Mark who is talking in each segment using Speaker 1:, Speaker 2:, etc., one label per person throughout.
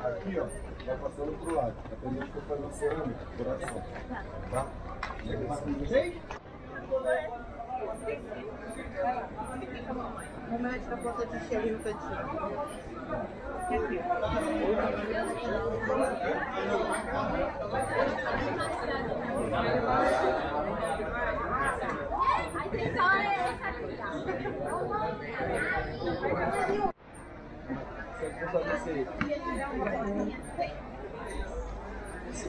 Speaker 1: Aqui, ó, vai passando pro lado. Depois a gente for fazendo cerâmica, coração. Tá?
Speaker 2: Momento da ponta de cheiro no cantinho. Aqui.
Speaker 1: Quer começar a descer.
Speaker 3: Se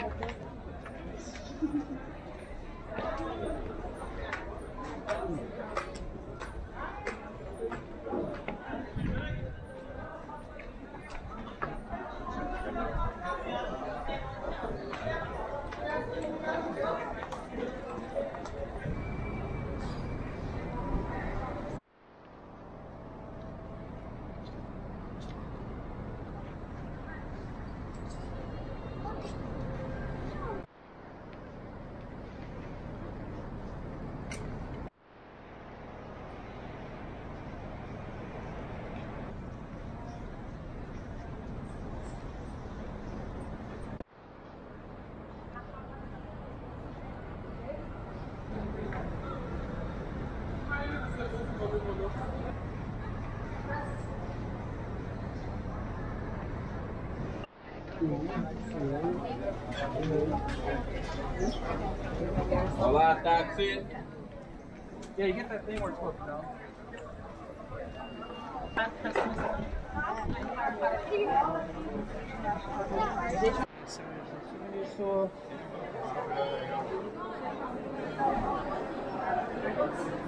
Speaker 3: Olá, táxi! Yeah, you get that thing where it's supposed to go.
Speaker 4: Olá,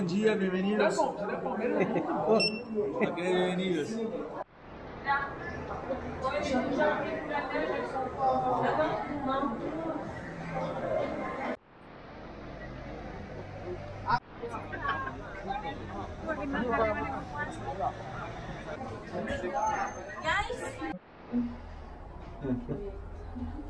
Speaker 4: bom dia, bem-vindos.
Speaker 3: Se der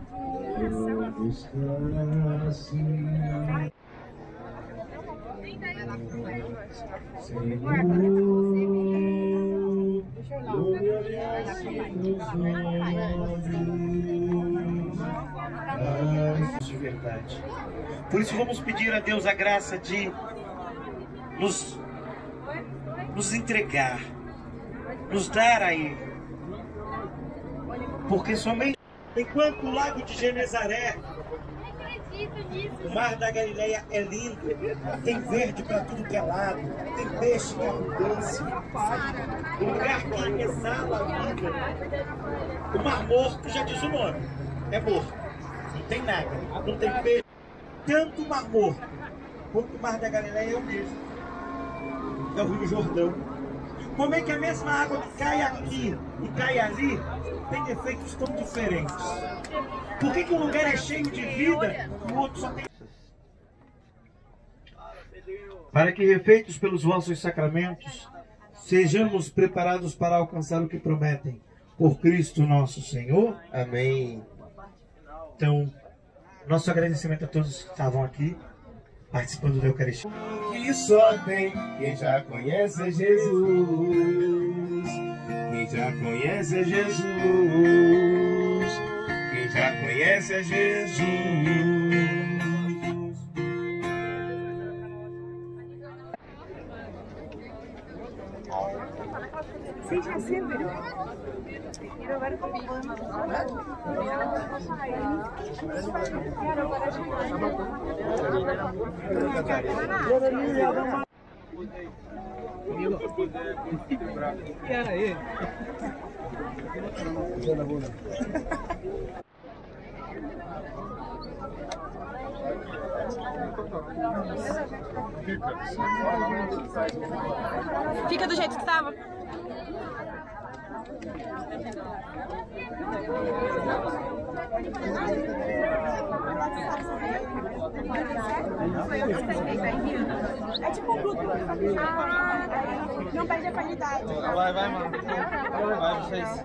Speaker 5: de verdade. Por isso vamos pedir a Deus a graça de nos, nos entregar, nos dar a Ele. Porque somente enquanto o lago de Genezaré, o mar da Galileia é lindo, tem verde para tudo que é lado, tem peixe em abundância, um lugar que exala a vida. O mar morto, já diz o nome, é morto, não tem nada, não tem peixe. Tanto o mar morto quanto o mar da Galileia é o mesmo, é o Rio Jordão. Como é que a mesma água que cai aqui e cai ali tem efeitos tão diferentes? Por que, que um lugar é cheio de vida e o outro só tem. Para que, refeitos pelos vossos sacramentos, sejamos preparados para alcançar o que prometem. Por Cristo nosso Senhor. Amém. Então, nosso agradecimento a todos que estavam aqui participando da Eucaristia.
Speaker 3: que só tem quem já conhece Jesus. Quem já conhece Jesus. Quem já conhece Jesus.
Speaker 6: Vocês receberam? Quiero ver cómo podemos
Speaker 4: Que
Speaker 6: Fica do jeito que tava. É tipo um grupo. Ah, não perde a qualidade.
Speaker 4: Vai, vai, mano. Vai, vocês.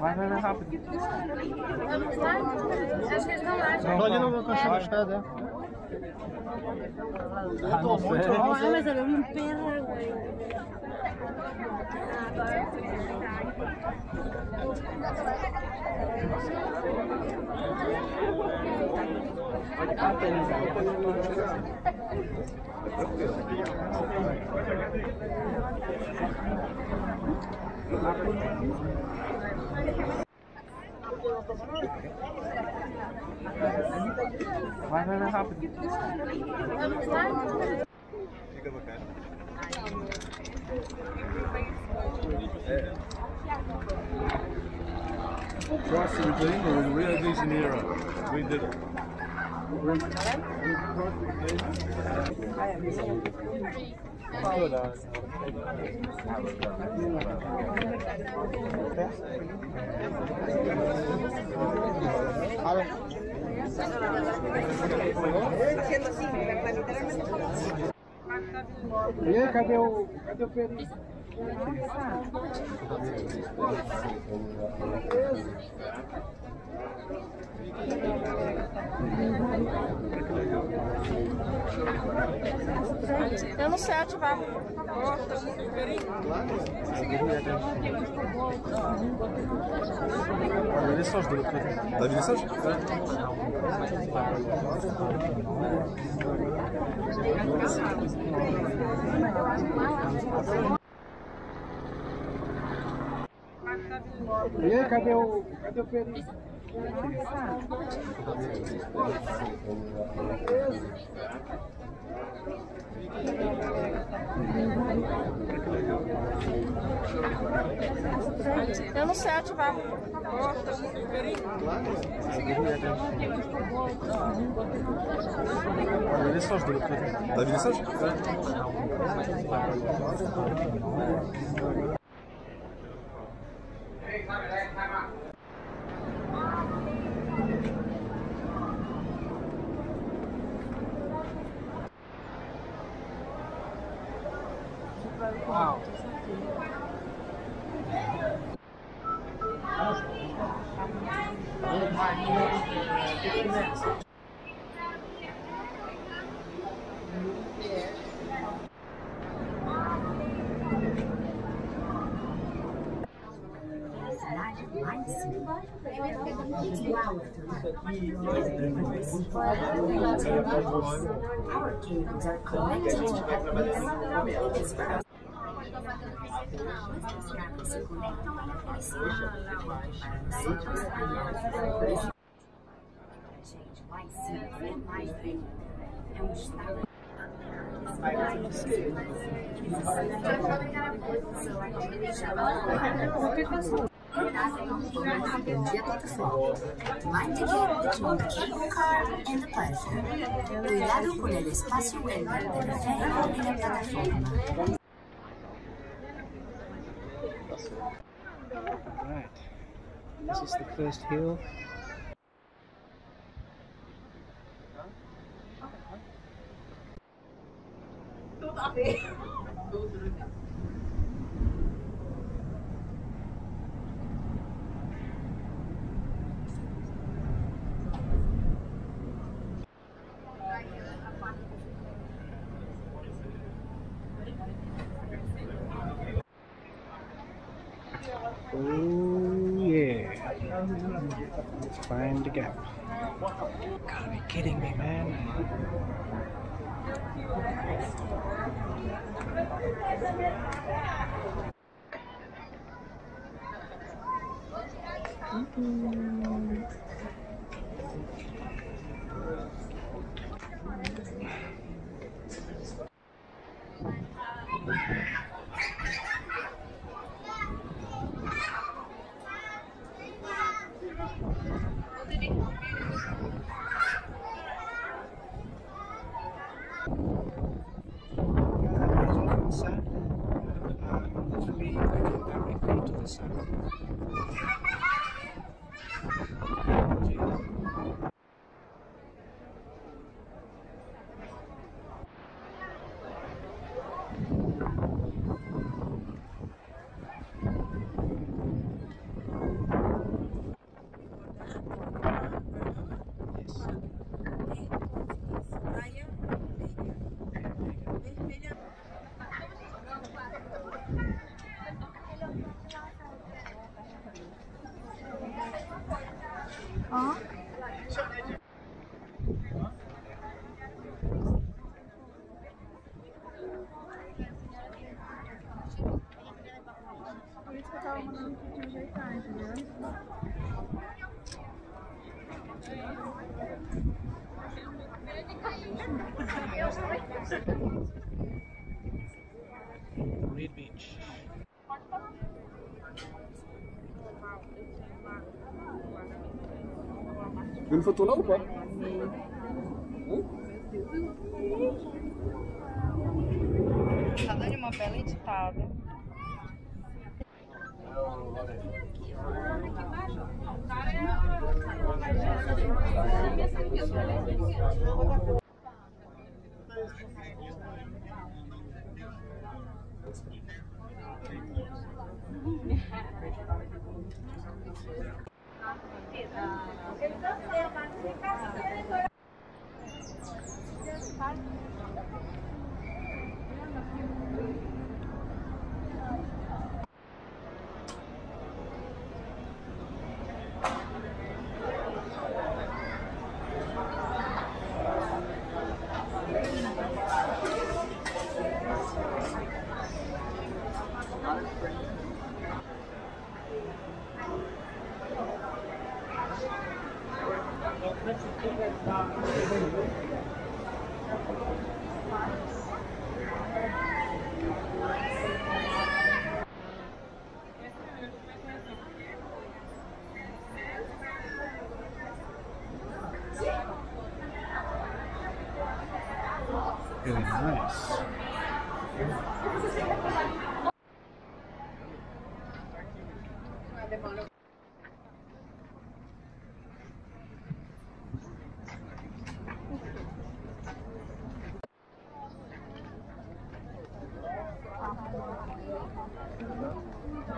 Speaker 4: Vai, vai, vai rápido. Tô ali no caixão de pé, né? Ah, não sei.
Speaker 6: Olha, mas eu me perro.
Speaker 4: Vai, vai, vai rápido.
Speaker 3: Crossing Green Rio de Janeiro. We did it.
Speaker 4: E aí, cadê o. Cadê o Pedro?
Speaker 6: Eu não sei ativar.
Speaker 3: Olha só os dois. Só os
Speaker 4: E aí, cadê o. Cadê o Pedro?
Speaker 6: Eu não sei ativar.
Speaker 3: Olha só os dois. Tá só os
Speaker 7: Our games are collected at this Os que se conectam à felicidade. The cable car and the platform. Cuidado con el espacio y la plataforma.
Speaker 4: This is the first hill. Oh yeah. Let's find the gap kidding me, man?
Speaker 2: Mm -hmm. Johnson. Là ou pas Tá dando
Speaker 4: uma bela
Speaker 8: editada. 不要嘛，你
Speaker 9: 赶紧点那个。
Speaker 4: It nice.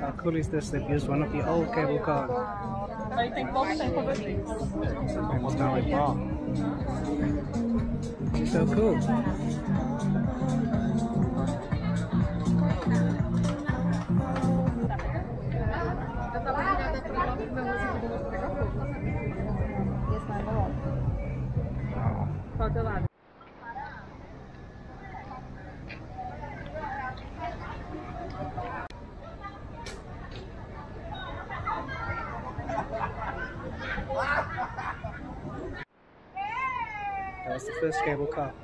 Speaker 4: How cool is this? They've used one of the old cable cars. I think so cool.
Speaker 2: Qual?
Speaker 4: Cable car.